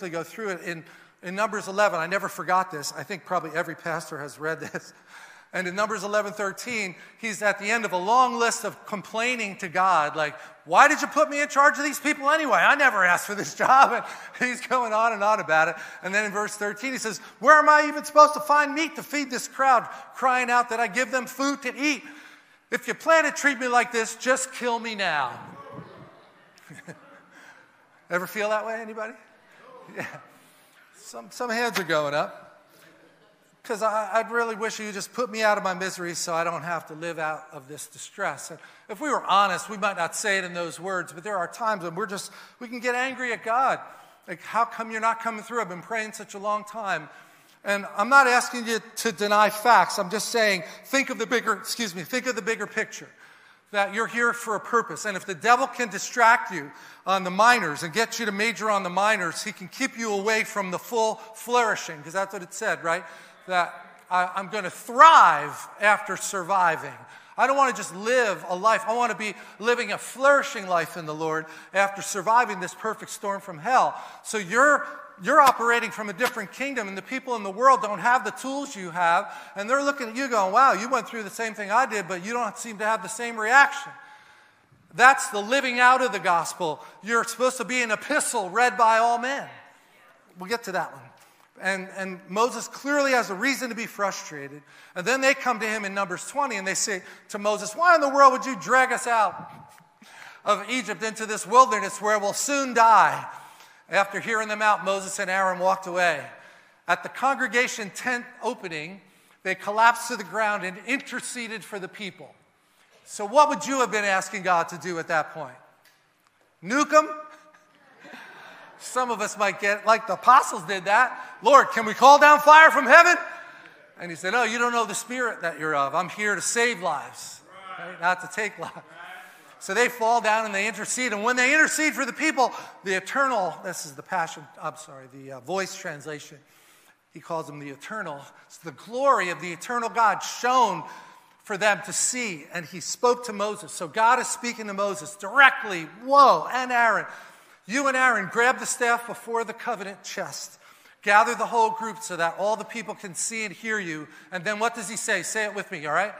go through it in, in Numbers 11. I never forgot this. I think probably every pastor has read this. And in Numbers 11 13, he's at the end of a long list of complaining to God, like, Why did you put me in charge of these people anyway? I never asked for this job. And he's going on and on about it. And then in verse 13, he says, Where am I even supposed to find meat to feed this crowd, crying out that I give them food to eat? If you plan to treat me like this, just kill me now. Ever feel that way, anybody? Yeah. Some, some hands are going up because I'd really wish you just put me out of my misery so I don't have to live out of this distress. And if we were honest, we might not say it in those words, but there are times when we're just, we can get angry at God. Like, how come you're not coming through? I've been praying such a long time. And I'm not asking you to deny facts. I'm just saying, think of the bigger, excuse me, think of the bigger picture. That you're here for a purpose. And if the devil can distract you on the minors and get you to major on the minors, he can keep you away from the full flourishing, because that's what it said, right? that I, I'm going to thrive after surviving. I don't want to just live a life. I want to be living a flourishing life in the Lord after surviving this perfect storm from hell. So you're you're operating from a different kingdom, and the people in the world don't have the tools you have, and they're looking at you going, Wow, you went through the same thing I did, but you don't seem to have the same reaction. That's the living out of the gospel. You're supposed to be an epistle read by all men. We'll get to that one. And, and Moses clearly has a reason to be frustrated. And then they come to him in Numbers 20 and they say to Moses, Why in the world would you drag us out of Egypt into this wilderness where we'll soon die? After hearing them out, Moses and Aaron walked away. At the congregation tent opening, they collapsed to the ground and interceded for the people. So, what would you have been asking God to do at that point? Nuke them? Some of us might get, like the apostles did that. Lord, can we call down fire from heaven? And he said, Oh, you don't know the spirit that you're of. I'm here to save lives, right? not to take lives. So they fall down and they intercede. And when they intercede for the people, the eternal, this is the passion, I'm sorry, the uh, voice translation, he calls them the eternal. It's the glory of the eternal God shown for them to see. And he spoke to Moses. So God is speaking to Moses directly, whoa, and Aaron. You and Aaron grab the staff before the covenant chest. Gather the whole group so that all the people can see and hear you. And then what does he say? Say it with me, all right?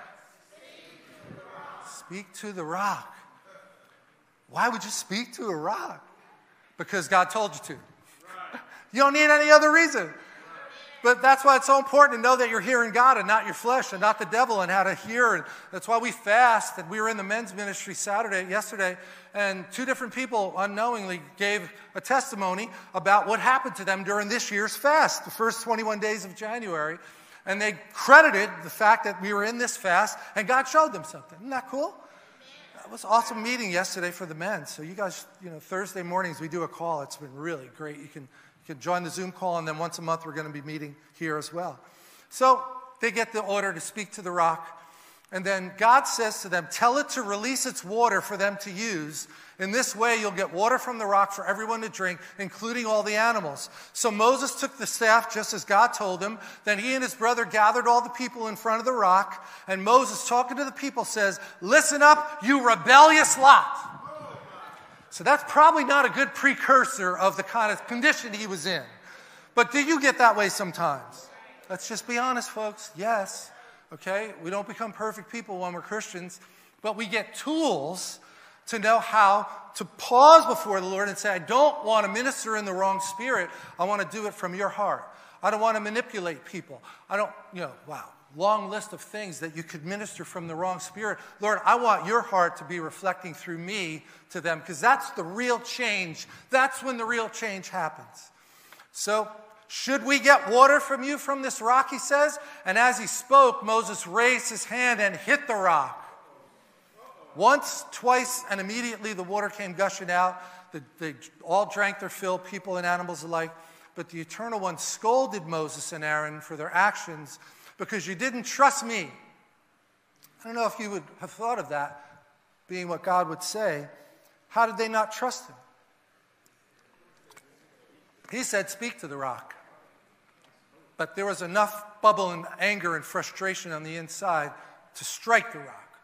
Speak to the rock. Why would you speak to a rock? Because God told you to. You don't need any other reason. But that's why it's so important to know that you're hearing God and not your flesh and not the devil and how to hear. And that's why we fast. And we were in the men's ministry Saturday, yesterday, and two different people unknowingly gave a testimony about what happened to them during this year's fast, the first 21 days of January. And they credited the fact that we were in this fast and God showed them something. Isn't that cool? It was awesome meeting yesterday for the men. So you guys, you know, Thursday mornings we do a call. It's been really great. You can you can join the Zoom call, and then once a month we're going to be meeting here as well. So they get the order to speak to the rock. And then God says to them, Tell it to release its water for them to use. In this way, you'll get water from the rock for everyone to drink, including all the animals. So Moses took the staff just as God told him. Then he and his brother gathered all the people in front of the rock. And Moses, talking to the people, says, Listen up, you rebellious lot. So that's probably not a good precursor of the kind of condition he was in. But do you get that way sometimes? Let's just be honest, folks. Yes. Okay? We don't become perfect people when we're Christians, but we get tools to know how to pause before the Lord and say, I don't want to minister in the wrong spirit. I want to do it from your heart. I don't want to manipulate people. I don't, you know, wow long list of things that you could minister from the wrong spirit. Lord, I want your heart to be reflecting through me to them because that's the real change. That's when the real change happens. So, should we get water from you from this rock, he says? And as he spoke, Moses raised his hand and hit the rock. Once, twice, and immediately the water came gushing out. they all drank their fill, people and animals alike. But the Eternal One scolded Moses and Aaron for their actions because you didn't trust me. I don't know if you would have thought of that being what God would say. How did they not trust him? He said, Speak to the rock. But there was enough bubble and anger and frustration on the inside to strike the rock.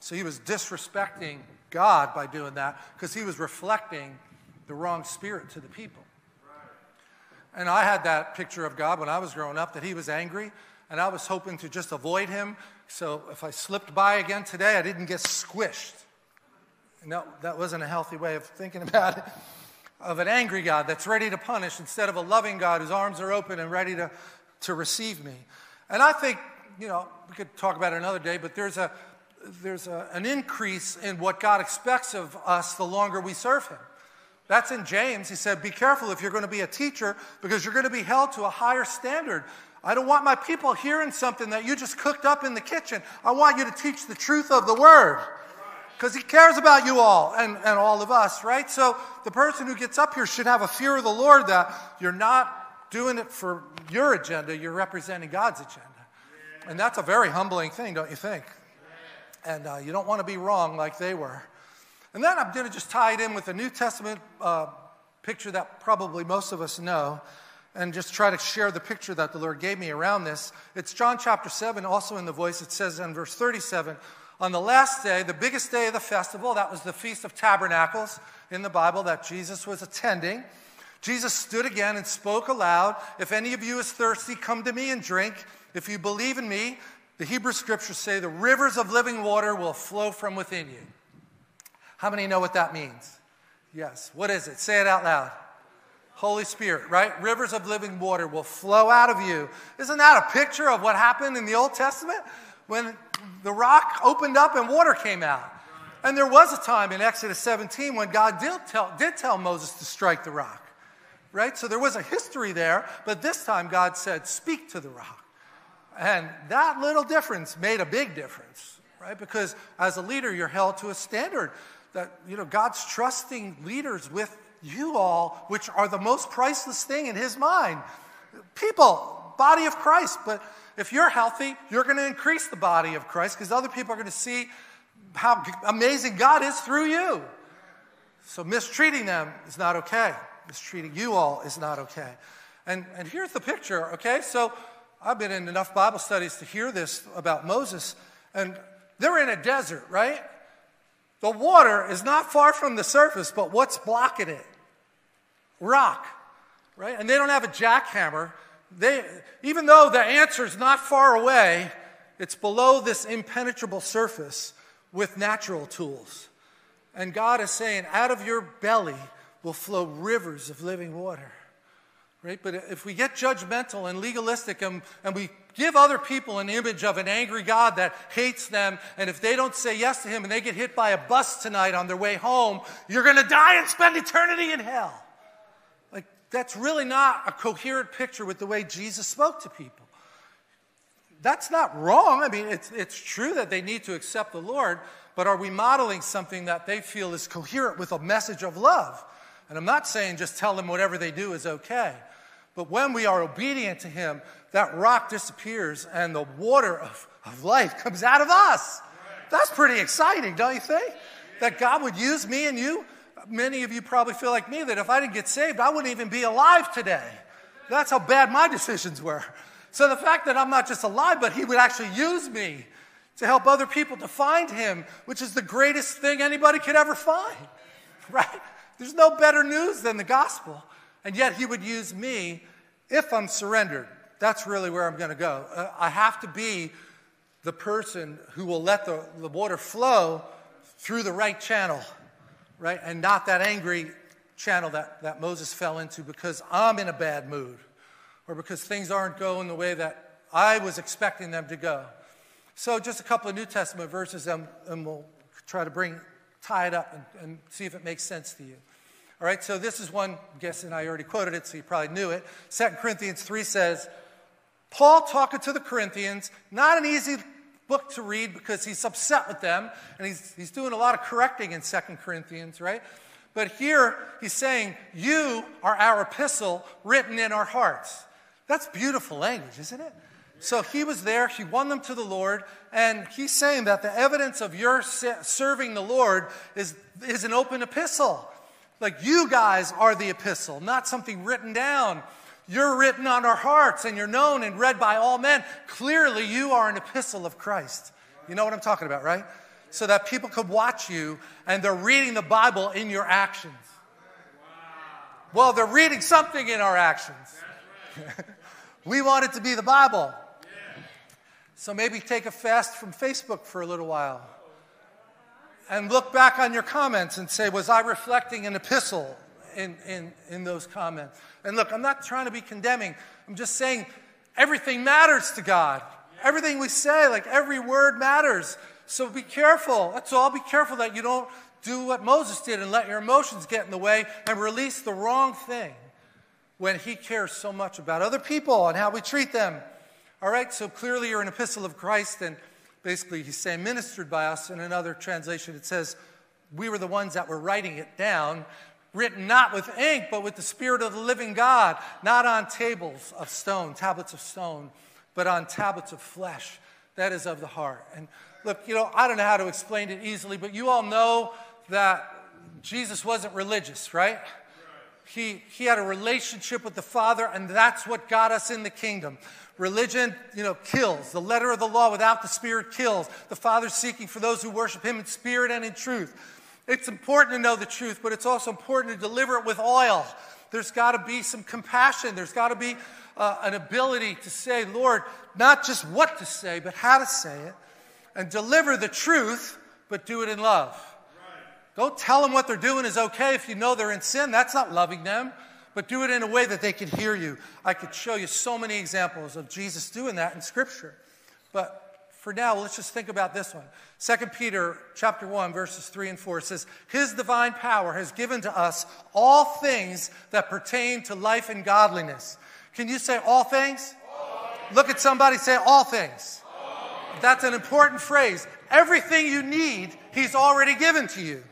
So he was disrespecting God by doing that because he was reflecting the wrong spirit to the people. And I had that picture of God when I was growing up that he was angry, and I was hoping to just avoid him. So if I slipped by again today, I didn't get squished. No, that wasn't a healthy way of thinking about it. Of an angry God that's ready to punish instead of a loving God whose arms are open and ready to, to receive me. And I think, you know, we could talk about it another day, but there's, a, there's a, an increase in what God expects of us the longer we serve Him. That's in James. He said, Be careful if you're going to be a teacher because you're going to be held to a higher standard. I don't want my people hearing something that you just cooked up in the kitchen. I want you to teach the truth of the word because he cares about you all and, and all of us, right? So the person who gets up here should have a fear of the Lord that you're not doing it for your agenda, you're representing God's agenda. And that's a very humbling thing, don't you think? And uh, you don't want to be wrong like they were. And then I'm going to just tie it in with a New Testament uh, picture that probably most of us know and just try to share the picture that the Lord gave me around this. It's John chapter 7, also in the voice. It says in verse 37 On the last day, the biggest day of the festival, that was the Feast of Tabernacles in the Bible that Jesus was attending. Jesus stood again and spoke aloud If any of you is thirsty, come to me and drink. If you believe in me, the Hebrew scriptures say the rivers of living water will flow from within you. How many know what that means? Yes. What is it? Say it out loud. Holy Spirit, right? Rivers of living water will flow out of you. Isn't that a picture of what happened in the Old Testament? When the rock opened up and water came out. And there was a time in Exodus 17 when God did tell, did tell Moses to strike the rock, right? So there was a history there, but this time God said, Speak to the rock. And that little difference made a big difference, right? Because as a leader, you're held to a standard that, you know, God's trusting leaders with you all, which are the most priceless thing in His mind. People, body of Christ. But if you're healthy, you're going to increase the body of Christ because other people are going to see how amazing God is through you. So mistreating them is not okay. Mistreating you all is not okay. And, and here's the picture, okay? So I've been in enough Bible studies to hear this about Moses, and they're in a desert, right? The water is not far from the surface, but what's blocking it? Rock, right? And they don't have a jackhammer. They, even though the answer is not far away, it's below this impenetrable surface with natural tools. And God is saying, out of your belly will flow rivers of living water. Right? But if we get judgmental and legalistic and, and we give other people an image of an angry God that hates them, and if they don't say yes to Him and they get hit by a bus tonight on their way home, you're going to die and spend eternity in hell. That's really not a coherent picture with the way Jesus spoke to people. That's not wrong. I mean, it's, it's true that they need to accept the Lord, but are we modeling something that they feel is coherent with a message of love? And I'm not saying just tell them whatever they do is okay. But when we are obedient to Him, that rock disappears and the water of, of life comes out of us. That's pretty exciting, don't you think? That God would use me and you. Many of you probably feel like me that if I didn't get saved, I wouldn't even be alive today. That's how bad my decisions were. So the fact that I'm not just alive, but He would actually use me to help other people to find Him, which is the greatest thing anybody could ever find, right? There's no better news than the gospel. And yet he would use me if I'm surrendered. That's really where I'm going to go. Uh, I have to be the person who will let the, the water flow through the right channel, right? And not that angry channel that, that Moses fell into because I'm in a bad mood or because things aren't going the way that I was expecting them to go. So, just a couple of New Testament verses, and, and we'll try to bring, tie it up and, and see if it makes sense to you. All right, so this is one, I'm guessing I already quoted it, so you probably knew it. 2 Corinthians 3 says, Paul talking to the Corinthians, not an easy book to read because he's upset with them, and he's, he's doing a lot of correcting in 2 Corinthians, right? But here he's saying, You are our epistle written in our hearts. That's beautiful language, isn't it? So he was there, he won them to the Lord, and he's saying that the evidence of your serving the Lord is, is an open epistle. Like you guys are the epistle, not something written down. You're written on our hearts and you're known and read by all men. Clearly, you are an epistle of Christ. You know what I'm talking about, right? So that people could watch you and they're reading the Bible in your actions. Well, they're reading something in our actions. we want it to be the Bible. So maybe take a fast from Facebook for a little while and look back on your comments and say, Was I reflecting an epistle in, in, in those comments? And look, I'm not trying to be condemning, I'm just saying everything matters to God. Everything we say, like every word matters. So be careful. That's all. Be careful that you don't do what Moses did and let your emotions get in the way and release the wrong thing when he cares so much about other people and how we treat them. All right, so clearly you're an epistle of Christ, and basically he's saying ministered by us. In another translation, it says, We were the ones that were writing it down, written not with ink, but with the Spirit of the living God, not on tables of stone, tablets of stone, but on tablets of flesh. That is of the heart. And look, you know, I don't know how to explain it easily, but you all know that Jesus wasn't religious, right? He, he had a relationship with the Father, and that's what got us in the kingdom. Religion, you know, kills. The letter of the law without the Spirit kills. The Father's seeking for those who worship Him in spirit and in truth. It's important to know the truth, but it's also important to deliver it with oil. There's got to be some compassion. There's got to be uh, an ability to say, Lord, not just what to say, but how to say it, and deliver the truth, but do it in love. Don't tell them what they're doing is okay if you know they're in sin. That's not loving them. But do it in a way that they can hear you. I could show you so many examples of Jesus doing that in Scripture. But for now, let's just think about this one. 2 Peter chapter 1, verses 3 and 4 says, His divine power has given to us all things that pertain to life and godliness. Can you say all things? All Look at somebody, say all things. all things. That's an important phrase. Everything you need, He's already given to you.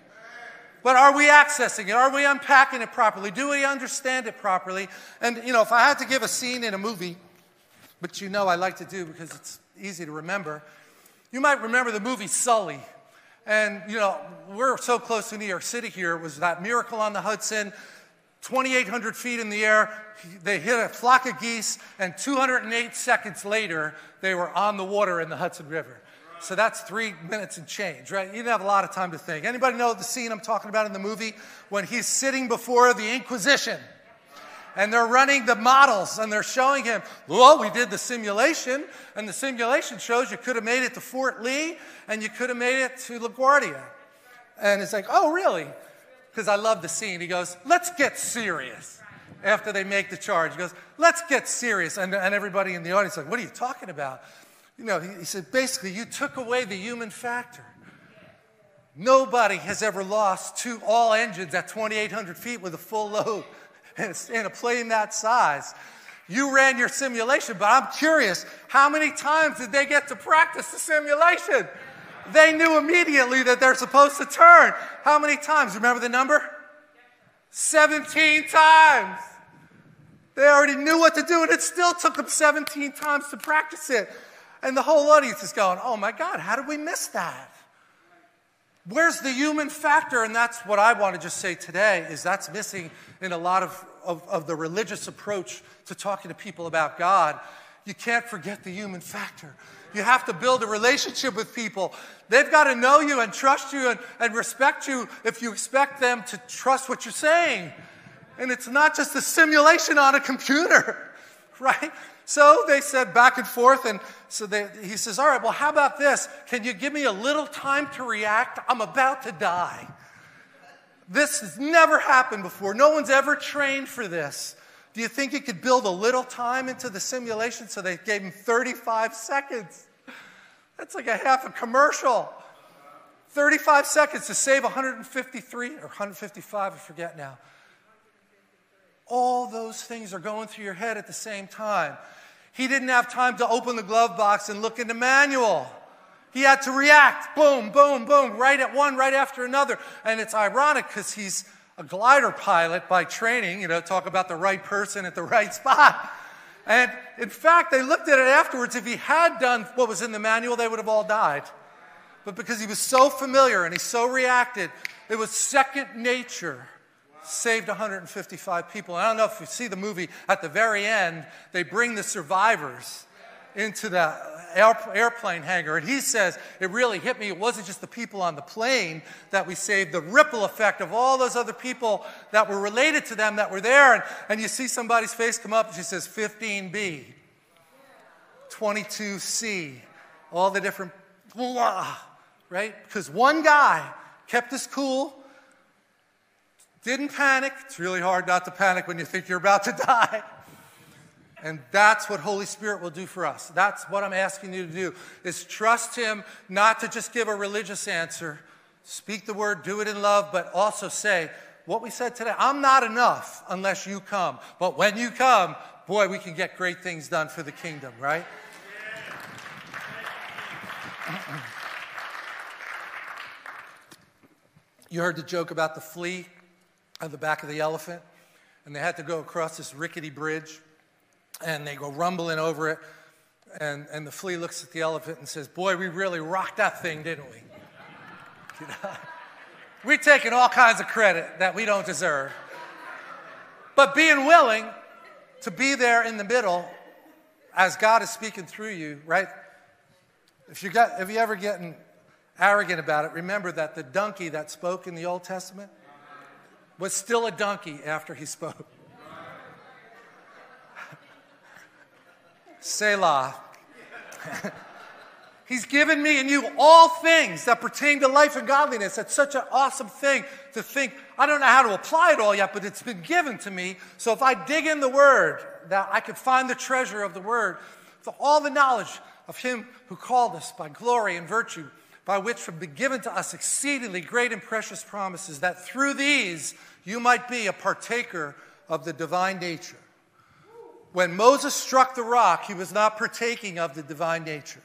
But are we accessing it? Are we unpacking it properly? Do we understand it properly? And, you know, if I had to give a scene in a movie, which you know I like to do because it's easy to remember, you might remember the movie Sully. And, you know, we're so close to New York City here. It was that miracle on the Hudson, 2,800 feet in the air. They hit a flock of geese, and 208 seconds later, they were on the water in the Hudson River. So that's three minutes and change, right? You didn't have a lot of time to think. Anybody know the scene I'm talking about in the movie? When he's sitting before the Inquisition and they're running the models and they're showing him, well, we did the simulation, and the simulation shows you could have made it to Fort Lee and you could have made it to LaGuardia. And it's like, oh, really? Because I love the scene. He goes, let's get serious. After they make the charge, he goes, let's get serious. And, and everybody in the audience is like, what are you talking about? You know, he, he said, basically, you took away the human factor. Nobody has ever lost two all engines at 2,800 feet with a full load in a plane that size. You ran your simulation, but I'm curious how many times did they get to practice the simulation? They knew immediately that they're supposed to turn. How many times? Remember the number? 17 times. They already knew what to do, and it still took them 17 times to practice it. And the whole audience is going, oh my God, how did we miss that? Where's the human factor? And that's what I want to just say today is that's missing in a lot of, of, of the religious approach to talking to people about God. You can't forget the human factor. You have to build a relationship with people. They've got to know you and trust you and, and respect you if you expect them to trust what you're saying. And it's not just a simulation on a computer, right? So they said back and forth, and so they, he says, All right, well, how about this? Can you give me a little time to react? I'm about to die. This has never happened before. No one's ever trained for this. Do you think you could build a little time into the simulation? So they gave him 35 seconds. That's like a half a commercial. 35 seconds to save 153 or 155, I forget now. All those things are going through your head at the same time. He didn't have time to open the glove box and look in the manual. He had to react boom, boom, boom, right at one, right after another. And it's ironic because he's a glider pilot by training, you know, talk about the right person at the right spot. And in fact, they looked at it afterwards. If he had done what was in the manual, they would have all died. But because he was so familiar and he so reacted, it was second nature saved 155 people. I don't know if you see the movie, at the very end, they bring the survivors into the airplane hangar. And he says, It really hit me. It wasn't just the people on the plane that we saved, the ripple effect of all those other people that were related to them that were there. And, and you see somebody's face come up and she says, 15B, 22C, all the different blah, right? Because one guy kept his cool, didn't panic. It's really hard not to panic when you think you're about to die. And that's what Holy Spirit will do for us. That's what I'm asking you to do is trust him not to just give a religious answer, speak the word, do it in love, but also say what we said today, I'm not enough unless you come. But when you come, boy, we can get great things done for the kingdom, right? You heard the joke about the flea on the back of the elephant, and they had to go across this rickety bridge and they go rumbling over it. And, and the flea looks at the elephant and says, Boy, we really rocked that thing, didn't we? You know? We're taking all kinds of credit that we don't deserve. But being willing to be there in the middle as God is speaking through you, right? If you, got, if you ever getting arrogant about it, remember that the donkey that spoke in the Old Testament was still a donkey after he spoke. Selah. He's given me and you all things that pertain to life and godliness. That's such an awesome thing to think. I don't know how to apply it all yet, but it's been given to me. So if I dig in the Word, that I could find the treasure of the Word, for all the knowledge of Him who called us by glory and virtue, by which have been given to us exceedingly great and precious promises, that through these you might be a partaker of the divine nature when Moses struck the rock, he was not partaking of the divine nature.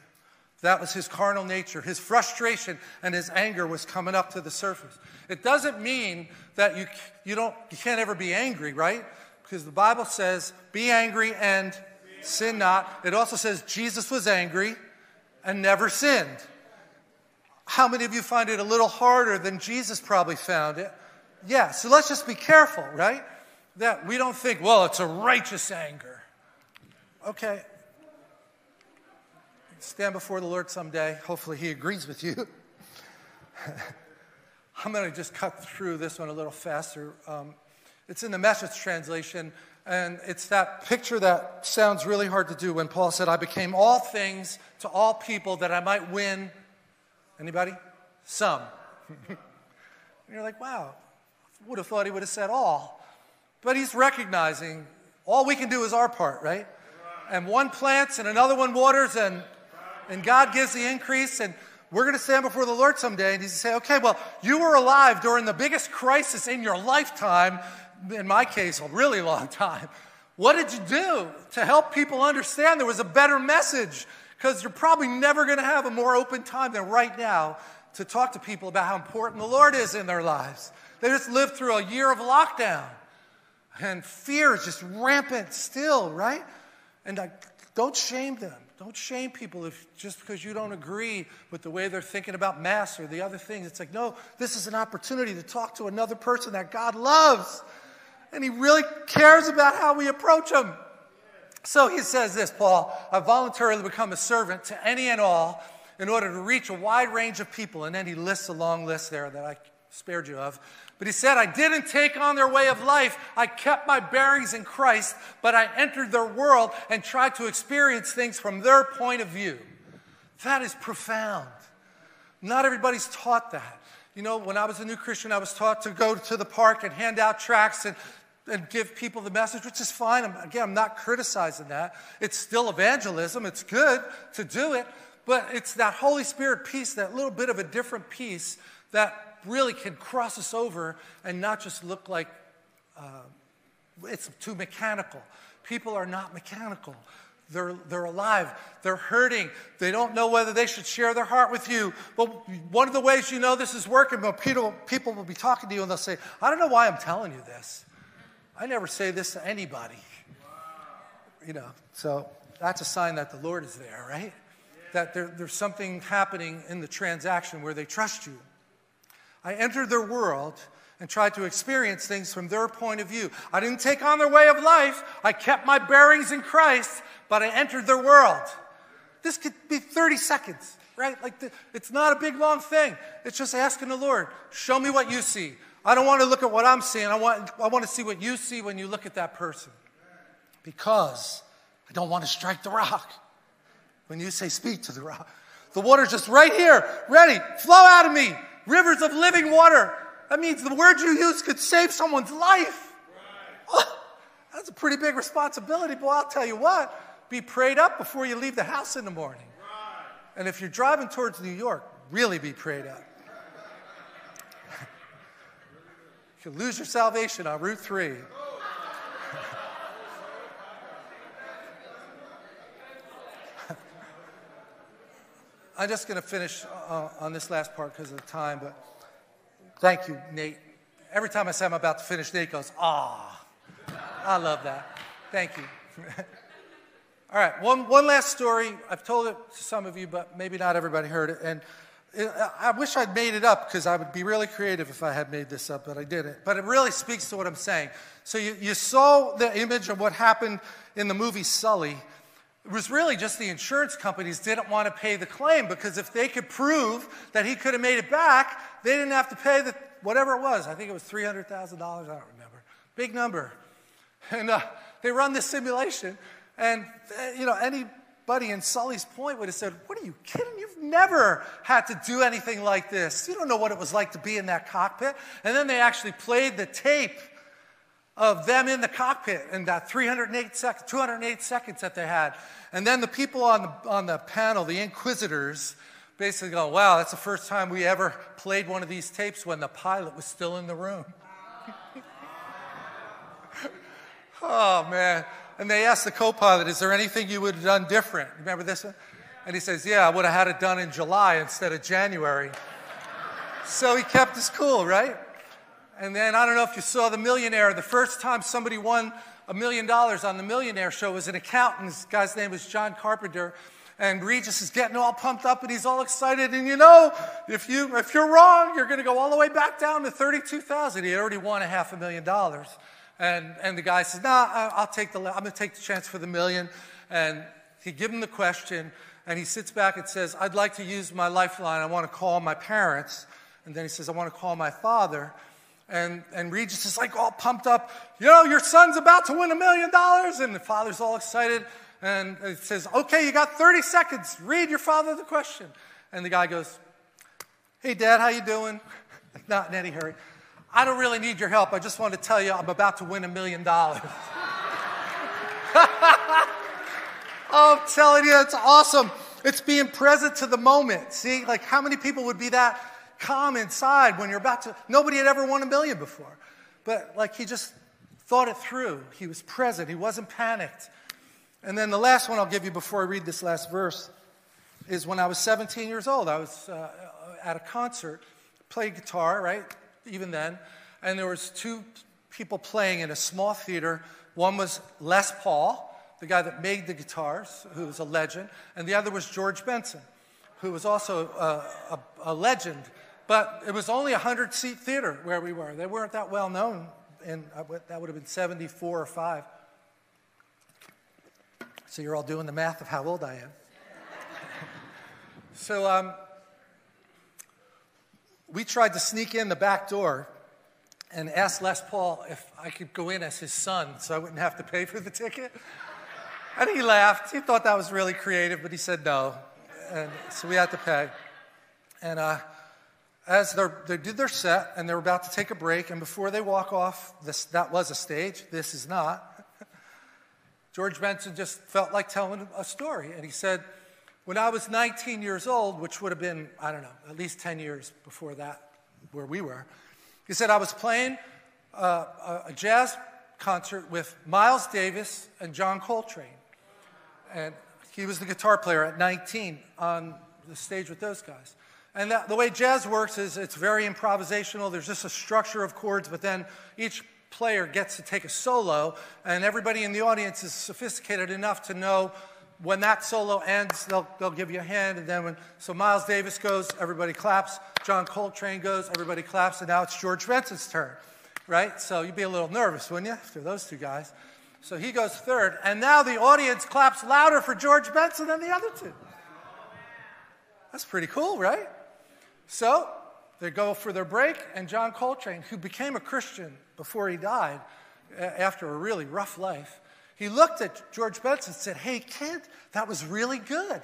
That was his carnal nature. His frustration and his anger was coming up to the surface. It doesn't mean that you, you, don't, you can't ever be angry, right? Because the Bible says, be angry and sin not. It also says Jesus was angry and never sinned. How many of you find it a little harder than Jesus probably found it? Yeah, so let's just be careful, right? That we don't think, well, it's a righteous anger. Okay. Stand before the Lord someday. Hopefully, He agrees with you. I'm going to just cut through this one a little faster. Um, it's in the message translation, and it's that picture that sounds really hard to do when Paul said, I became all things to all people that I might win. Anybody? Some. you're like, wow, would have thought he would have said all. But he's recognizing all we can do is our part, right? And one plants and another one waters, and, and God gives the increase. And we're going to stand before the Lord someday, and He's going to say, okay, well, you were alive during the biggest crisis in your lifetime, in my case, a really long time. What did you do to help people understand there was a better message? Because you're probably never going to have a more open time than right now to talk to people about how important the Lord is in their lives. They just lived through a year of lockdown, and fear is just rampant still, right? And I, don't shame them. Don't shame people if just because you don't agree with the way they're thinking about mass or the other things. It's like, no, this is an opportunity to talk to another person that God loves. And he really cares about how we approach him. So he says this, Paul, I voluntarily become a servant to any and all in order to reach a wide range of people. And then he lists a long list there that I spared you of. But he said, I didn't take on their way of life. I kept my bearings in Christ, but I entered their world and tried to experience things from their point of view. That is profound. Not everybody's taught that. You know, when I was a new Christian, I was taught to go to the park and hand out tracts and, and give people the message, which is fine. I'm, again, I'm not criticizing that. It's still evangelism, it's good to do it, but it's that Holy Spirit piece, that little bit of a different piece that really can cross us over and not just look like uh, it's too mechanical. People are not mechanical. They're, they're alive. They're hurting. They don't know whether they should share their heart with you. But one of the ways you know this is working, but people, people will be talking to you and they'll say, I don't know why I'm telling you this. I never say this to anybody. You know, so that's a sign that the Lord is there, right? That there, there's something happening in the transaction where they trust you. I entered their world and tried to experience things from their point of view. I didn't take on their way of life. I kept my bearings in Christ, but I entered their world. This could be 30 seconds, right? Like the, it's not a big long thing. It's just asking the Lord, show me what you see. I don't want to look at what I'm seeing. I want, I want to see what you see when you look at that person. Because I don't want to strike the rock. When you say speak to the rock, the water's just right here, ready, flow out of me. Rivers of living water. That means the word you use could save someone's life. Right. That's a pretty big responsibility, but I'll tell you what be prayed up before you leave the house in the morning. Right. And if you're driving towards New York, really be prayed up. you could lose your salvation on Route 3. I'm just going to finish uh, on this last part because of time, but thank you, Nate. Every time I say I'm about to finish, Nate goes, ah. I love that. Thank you. All right, one, one last story. I've told it to some of you, but maybe not everybody heard it. And it, I wish I'd made it up because I would be really creative if I had made this up, but I didn't. But it really speaks to what I'm saying. So you, you saw the image of what happened in the movie Sully. It was really just the insurance companies didn't want to pay the claim because if they could prove that he could have made it back, they didn't have to pay the whatever it was. I think it was $300,000. I don't remember. Big number. And uh, they run this simulation, and uh, you know anybody in Sully's Point would have said, "What are you kidding? You've never had to do anything like this. You don't know what it was like to be in that cockpit." And then they actually played the tape of them in the cockpit in that 308 seconds, 208 seconds that they had. And then the people on the, on the panel, the inquisitors, basically go, wow, that's the first time we ever played one of these tapes when the pilot was still in the room. oh, man. And they asked the co pilot, is there anything you would have done different? Remember this one? And he says, yeah, I would have had it done in July instead of January. so he kept his cool, right? And then I don't know if you saw The Millionaire. The first time somebody won a million dollars on The Millionaire show was an accountant. This guy's name was John Carpenter. And Regis is getting all pumped up and he's all excited. And you know, if, you, if you're wrong, you're going to go all the way back down to 32,000. He already won a half a million dollars. And, and the guy says, nah, I'll take the, I'm going to take the chance for the million. And he gives him the question and he sits back and says, I'd like to use my lifeline. I want to call my parents. And then he says, I want to call my father. And, and Regis is like all pumped up, you know, your son's about to win a million dollars. And the father's all excited. And he says, okay, you got 30 seconds. Read your father the question. And the guy goes, hey, Dad, how you doing? Not in any hurry. I don't really need your help. I just want to tell you I'm about to win a million dollars. Oh, I'm telling you, it's awesome. It's being present to the moment. See, like how many people would be that calm inside when you're about to. Nobody had ever won a million before. But like he just thought it through. He was present, he wasn't panicked. And then the last one I'll give you before I read this last verse is when I was 17 years old. I was uh, at a concert, played guitar, right? Even then. And there was two people playing in a small theater. One was Les Paul, the guy that made the guitars, who was a legend, and the other was George Benson, who was also a, a, a legend but it was only a 100 seat theater where we were. They weren't that well known, and that would have been 74 or 5. So you're all doing the math of how old I am. so um, we tried to sneak in the back door and ask Les Paul if I could go in as his son so I wouldn't have to pay for the ticket. And he laughed. He thought that was really creative, but he said no. And so we had to pay. And uh, as they did their set and they're about to take a break, and before they walk off, this, that was a stage, this is not. George Benson just felt like telling a story. And he said, When I was 19 years old, which would have been, I don't know, at least 10 years before that, where we were, he said, I was playing uh, a jazz concert with Miles Davis and John Coltrane. And he was the guitar player at 19 on the stage with those guys. And that, the way jazz works is it's very improvisational. There's just a structure of chords, but then each player gets to take a solo, and everybody in the audience is sophisticated enough to know when that solo ends, they'll, they'll give you a hand. And then when, so Miles Davis goes, everybody claps. John Coltrane goes, everybody claps. And now it's George Benson's turn, right? So you'd be a little nervous, wouldn't you, after those two guys? So he goes third. And now the audience claps louder for George Benson than the other two. That's pretty cool, right? So they go for their break, and John Coltrane, who became a Christian before he died after a really rough life, he looked at George Benson and said, Hey, kid, that was really good.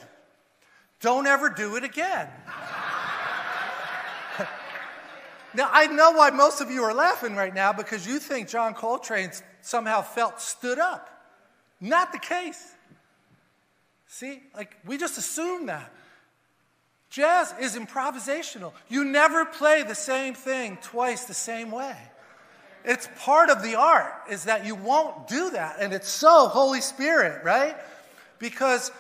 Don't ever do it again. now, I know why most of you are laughing right now because you think John Coltrane somehow felt stood up. Not the case. See, like we just assume that. Jazz is improvisational. You never play the same thing twice the same way. It's part of the art is that you won't do that. And it's so Holy Spirit, right? Because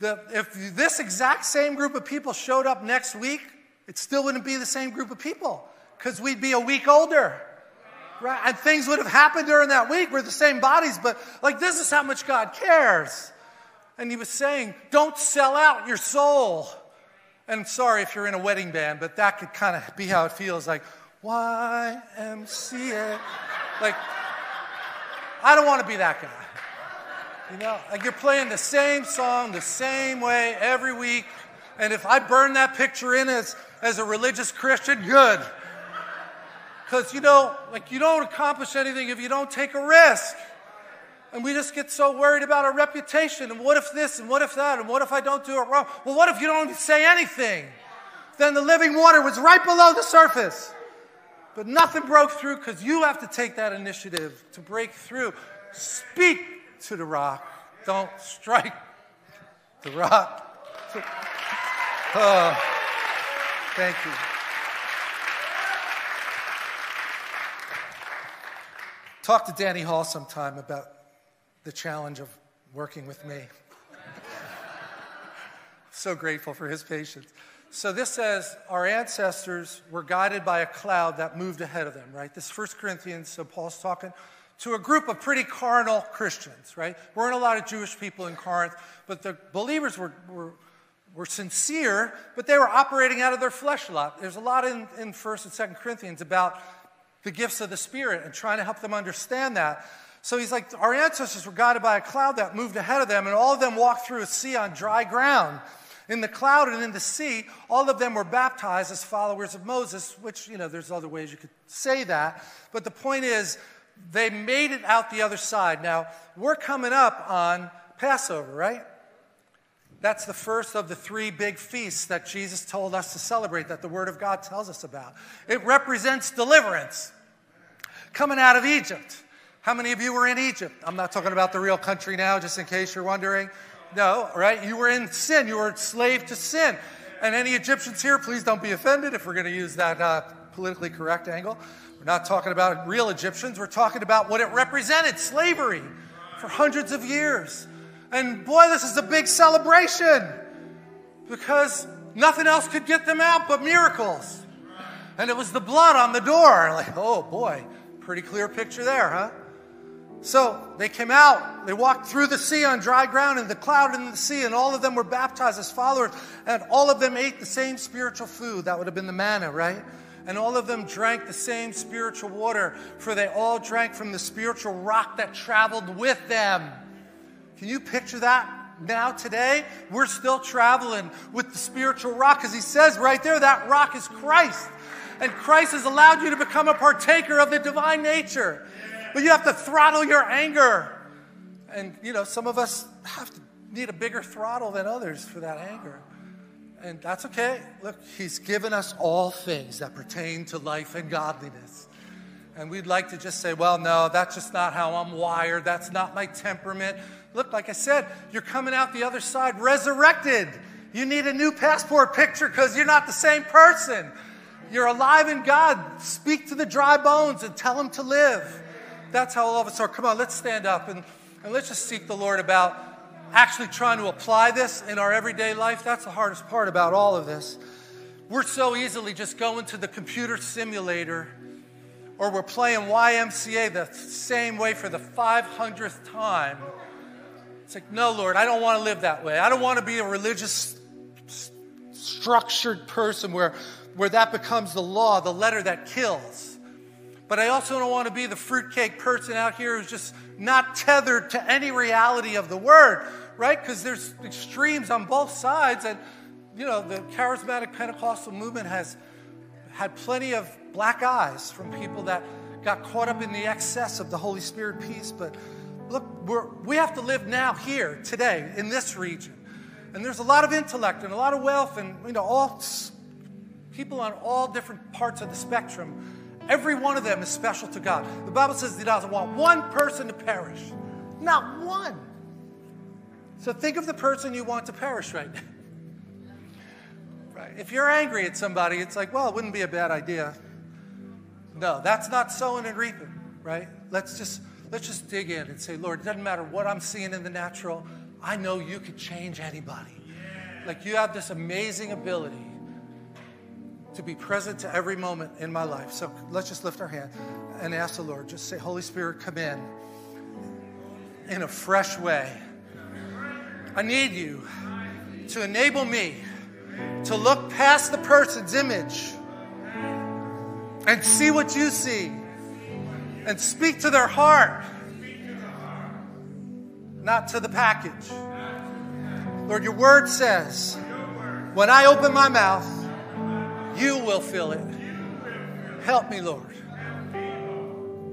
the, if this exact same group of people showed up next week, it still wouldn't be the same group of people because we'd be a week older. Right? And things would have happened during that week. We're the same bodies, but like this is how much God cares. And he was saying, don't sell out your soul. And sorry if you're in a wedding band, but that could kind of be how it feels like, YMCA. Like, I don't want to be that guy. You know, like you're playing the same song the same way every week. And if I burn that picture in as, as a religious Christian, good. Because, you know, like you don't accomplish anything if you don't take a risk. And we just get so worried about our reputation and what if this and what if that and what if I don't do it wrong? Well, what if you don't say anything? Then the living water was right below the surface. But nothing broke through because you have to take that initiative to break through. Speak to the rock, don't strike the rock. Oh, thank you. Talk to Danny Hall sometime about the challenge of working with me. so grateful for his patience. So this says our ancestors were guided by a cloud that moved ahead of them, right? This First Corinthians, so Paul's talking to a group of pretty carnal Christians, right? Weren't a lot of Jewish people in Corinth, but the believers were, were, were sincere, but they were operating out of their flesh a lot. There's a lot in, in 1st and 2nd Corinthians about the gifts of the Spirit and trying to help them understand that. So he's like, our ancestors were guided by a cloud that moved ahead of them, and all of them walked through a sea on dry ground. In the cloud and in the sea, all of them were baptized as followers of Moses, which, you know, there's other ways you could say that. But the point is, they made it out the other side. Now, we're coming up on Passover, right? That's the first of the three big feasts that Jesus told us to celebrate, that the Word of God tells us about. It represents deliverance coming out of Egypt. How many of you were in Egypt? I'm not talking about the real country now, just in case you're wondering. No, right? You were in sin. You were a slave to sin. And any Egyptians here, please don't be offended if we're going to use that uh, politically correct angle. We're not talking about real Egyptians. We're talking about what it represented slavery for hundreds of years. And boy, this is a big celebration because nothing else could get them out but miracles. And it was the blood on the door. Like, oh boy, pretty clear picture there, huh? So they came out, they walked through the sea on dry ground, and the cloud and the sea, and all of them were baptized as followers, and all of them ate the same spiritual food. That would have been the manna, right? And all of them drank the same spiritual water, for they all drank from the spiritual rock that traveled with them. Can you picture that now, today? We're still traveling with the spiritual rock, because he says right there that rock is Christ. And Christ has allowed you to become a partaker of the divine nature. But you have to throttle your anger. And, you know, some of us have to need a bigger throttle than others for that anger. And that's okay. Look, He's given us all things that pertain to life and godliness. And we'd like to just say, well, no, that's just not how I'm wired. That's not my temperament. Look, like I said, you're coming out the other side resurrected. You need a new passport picture because you're not the same person. You're alive in God. Speak to the dry bones and tell them to live that's how all of us are. Come on, let's stand up and, and let's just seek the Lord about actually trying to apply this in our everyday life. That's the hardest part about all of this. We're so easily just going to the computer simulator or we're playing YMCA the same way for the 500th time. It's like, no, Lord, I don't want to live that way. I don't want to be a religious, structured person where, where that becomes the law, the letter that kills. But I also don't want to be the fruitcake person out here who's just not tethered to any reality of the word, right? Because there's extremes on both sides. And you know, the charismatic Pentecostal movement has had plenty of black eyes from people that got caught up in the excess of the Holy Spirit piece. But look, we have to live now, here, today, in this region. And there's a lot of intellect and a lot of wealth and, you know, all people on all different parts of the spectrum. Every one of them is special to God. The Bible says He doesn't want one person to perish. Not one. So think of the person you want to perish right now. Right? If you're angry at somebody, it's like, well, it wouldn't be a bad idea. No, that's not sowing and reaping, right? Let's just let's just dig in and say, Lord, it doesn't matter what I'm seeing in the natural. I know you could change anybody. Like you have this amazing ability to be present to every moment in my life. So let's just lift our hand and ask the Lord. Just say, Holy Spirit, come in in a fresh way. I need you to enable me to look past the person's image and see what you see and speak to their heart, not to the package. Lord, your word says, when I open my mouth, you will fill it. Help me, Lord,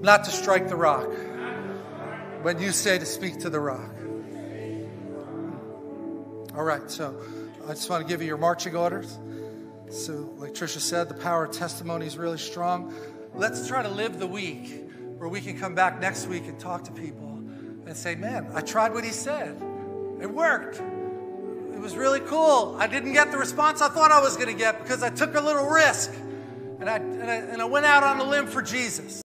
not to strike the rock when you say to speak to the rock. All right, so I just want to give you your marching orders. So, like Trisha said, the power of testimony is really strong. Let's try to live the week where we can come back next week and talk to people and say, man, I tried what he said. It worked. It was really cool. I didn't get the response I thought I was going to get because I took a little risk and I, and I, and I went out on a limb for Jesus.